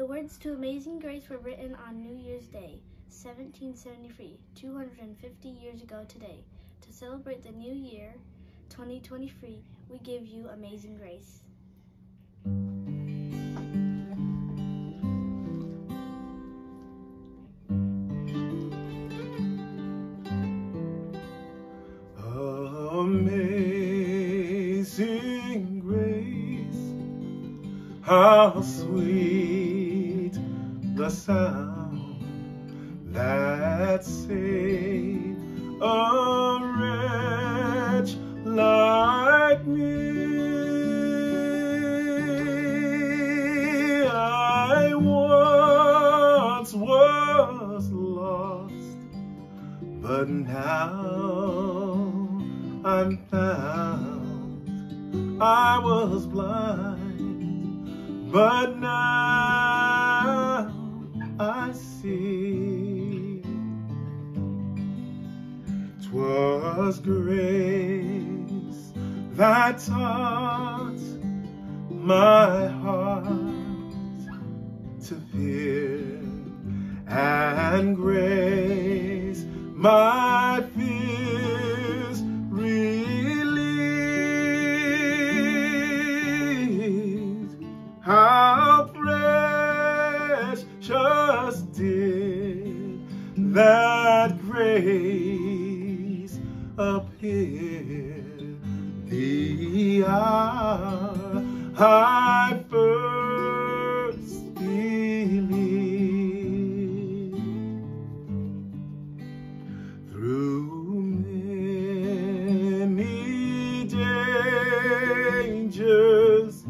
The words to Amazing Grace were written on New Year's Day, 1773, 250 years ago today. To celebrate the new year, 2023, we give you Amazing Grace. Amazing grace, how sweet sound that saved a wretch like me. I once was lost, but now I'm found. I was blind, but now I see. 'Twas grace that taught my heart to fear, and grace my that grace appear the hour I first believed. Through many dangers,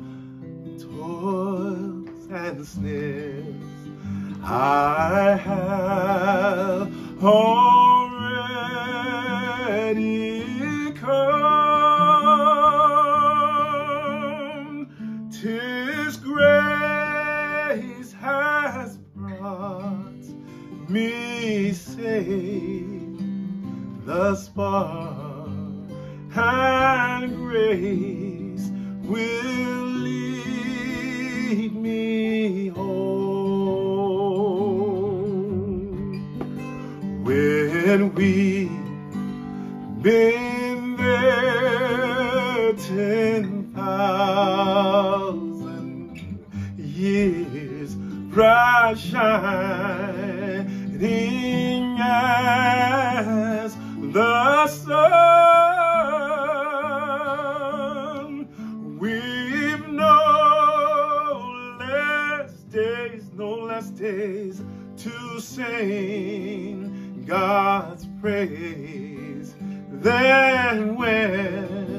toils and snares, I have already come. Tis grace has brought me safe thus far, and grace will lead When we've been there ten thousand years, bright shining as the sun. We've no less days, no less days to sing God's praise. Than when